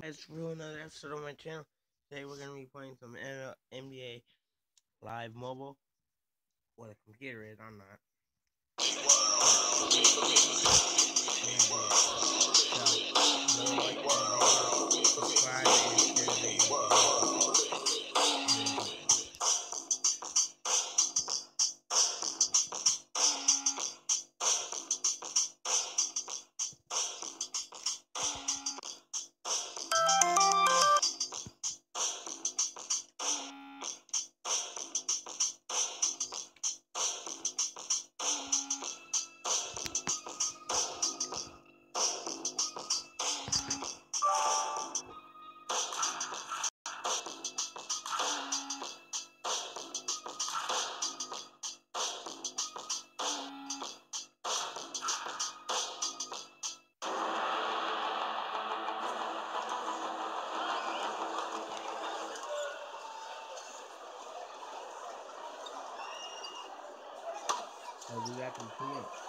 Let's do another episode on my channel. Today we're going to be playing some NBA Live Mobile. Well, the computer is, I'm not. I'll be back in two minutes.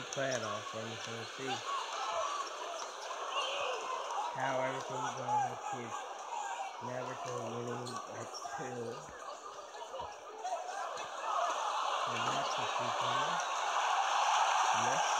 It off. I'm just gonna see how everything's going kids. Never to winning by two. And that's a free time.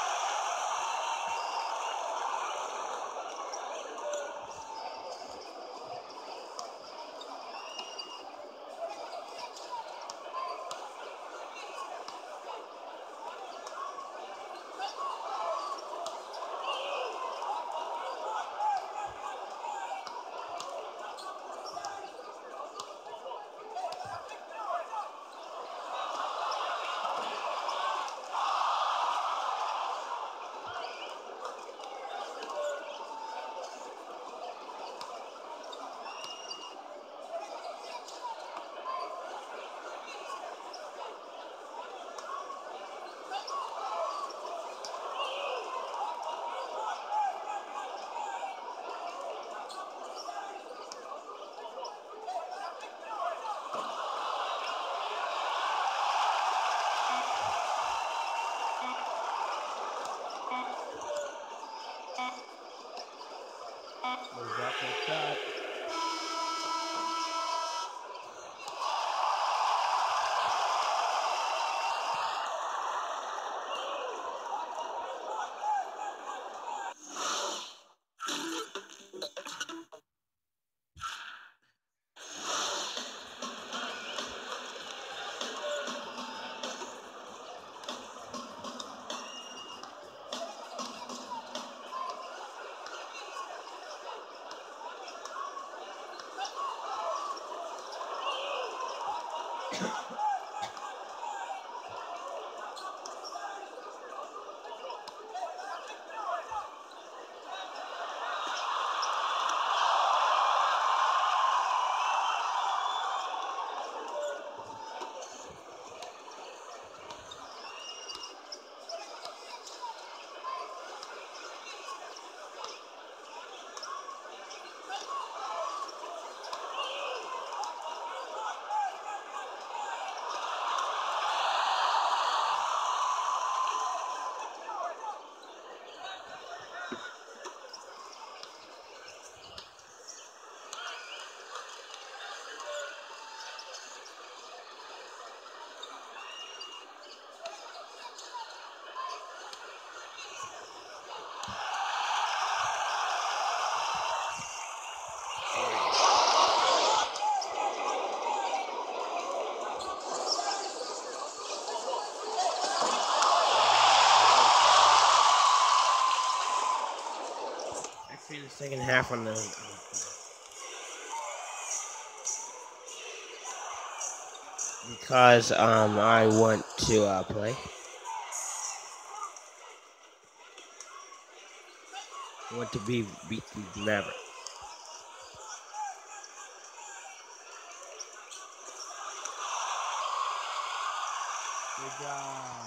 Next. Was that shot? Actually, the second half on the. Because um, I want to uh, play. I want to be beat the Maverick. Good job,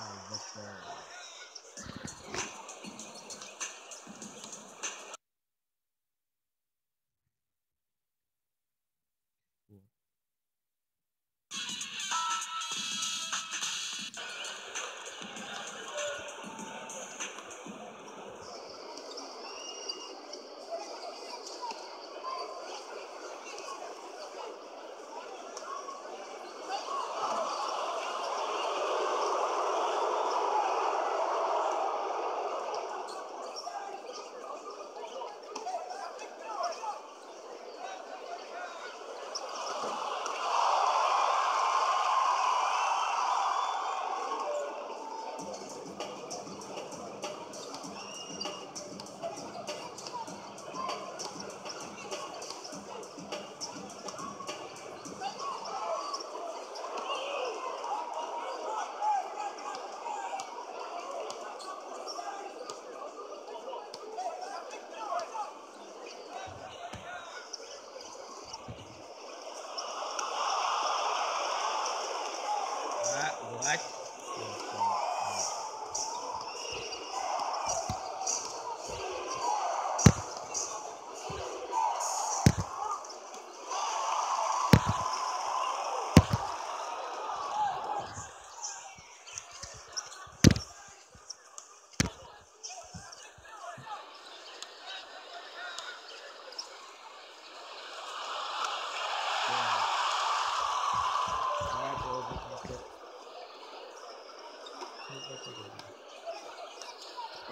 What? What?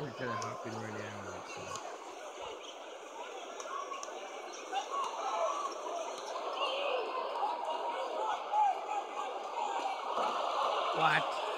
We're gonna hop in right now. so. What?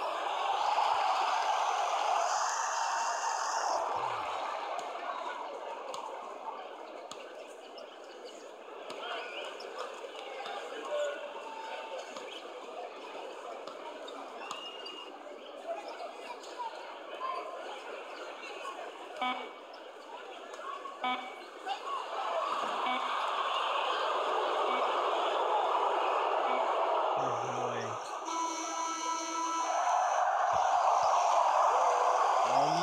Only